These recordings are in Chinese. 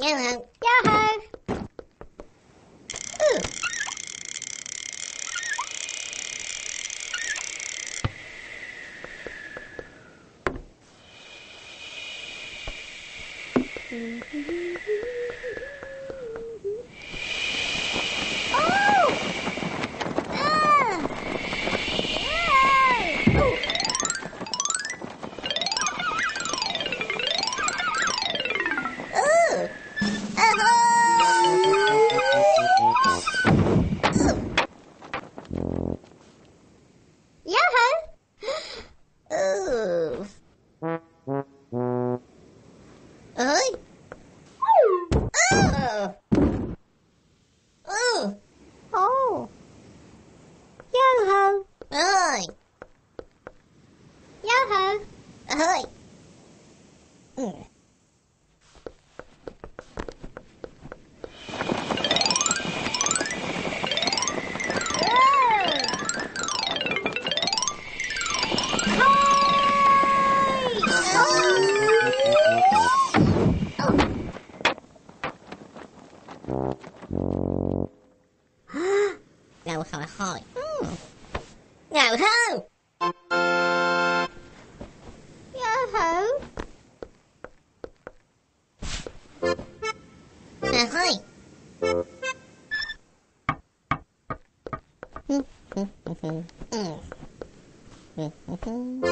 Yeah, Mm-hmm. 退。嗯，啊，让我稍微耗一，嗯，咬上。Mm-hmm.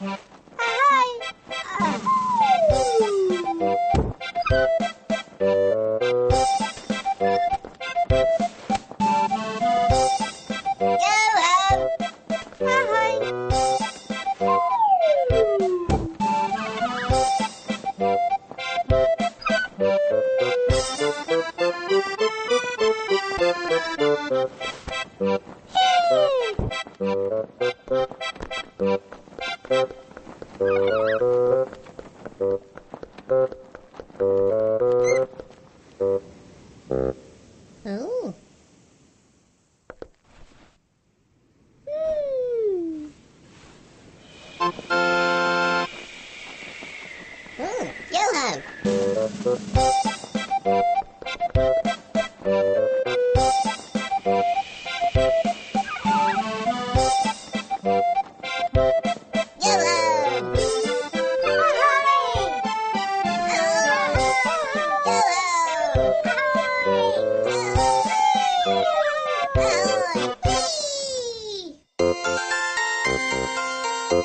Yeah. Oh. Mm. Oh, yo